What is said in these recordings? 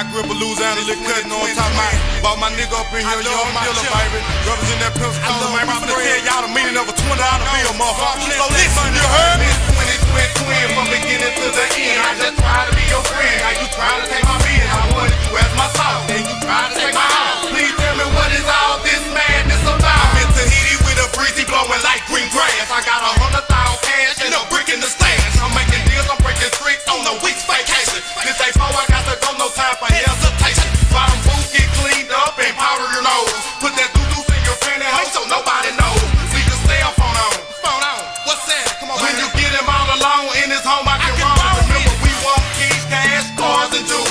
I grew up a Louisiana, lick cut, know what I'm talking about. Bought my nigga up in here, young dealer, baby. Represent that pimp man. We finna tell y'all the meaning of a $20 bill, motherfucker. Cars,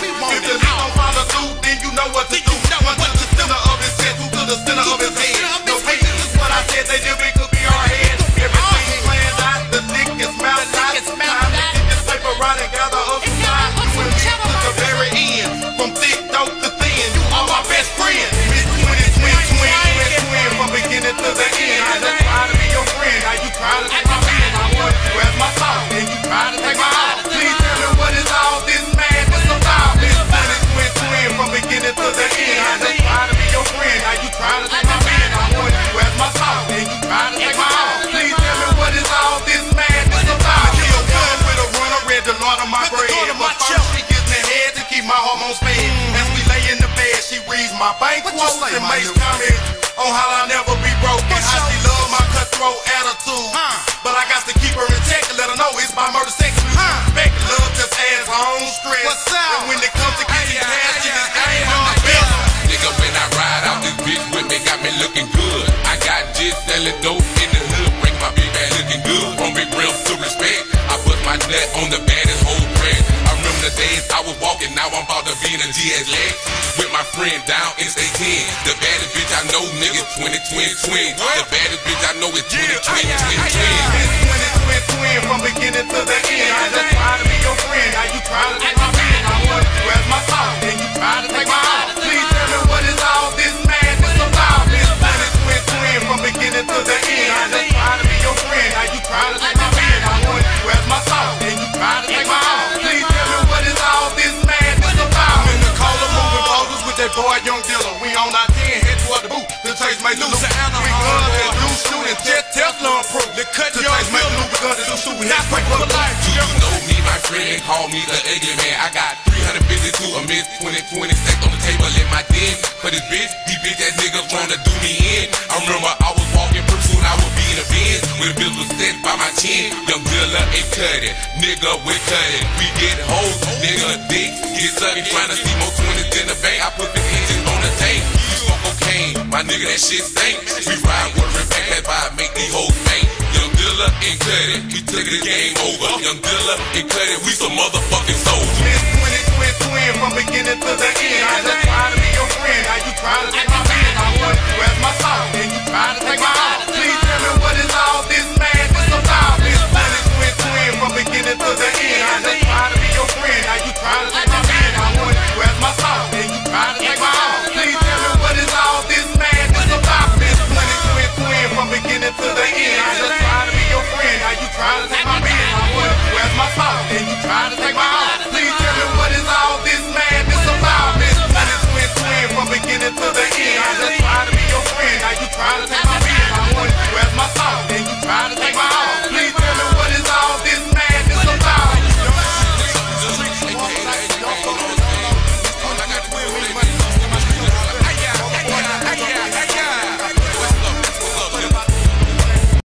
keep fed. As we lay in the bed, she reads my bank What you quotes say, and my makes comments on how I'll never be broke and how she love my cutthroat attitude. Huh. But I got to keep her in check and let her know it's my murder sex. Huh. Respect love just adds her own stress. What's up? And when it comes to getting Aye, aye, cash, she aye, just aye, ain't on the aye. best. Nigga, when I ride out this bitch with me, got me looking good. I got just selling dope in the hood, bring my big bag looking good. From big real to respect, I put my nut on the baddest days I was walking, now I'm about to be in a GS leg. With my friend down in state 10. The baddest bitch I know, nigga, 20, 20, 20. The baddest bitch I know is 20, 20, 20, 20. Miss Twin, twin, twin, from beginning the. The chase may lose. We guns and do shooting, jet Teflon proof. The cut The young chase may dealer. lose. We and do That's have right for life. Do you know me, my friend? Call me the ugly man. I got 352 a miss 2020 stacked on the table in my den. For this bitch, these bitch ass niggas tryna do me in. I remember I was walking pretty soon, I would be in a Benz. With a bitch was set by my chin. Young dealer ain't cutting. Nigga, we cutting. We get hoes, nigga, dick. Get sucking, tryna see more 20s in the bank. I put the my nigga, that shit stink. We ride with a back, why I make these hoes faint. Young Dilla and cutting. We took the game over. Young Dilla ain't cutting. We some motherfucking soldiers. And Then you try to take my heart.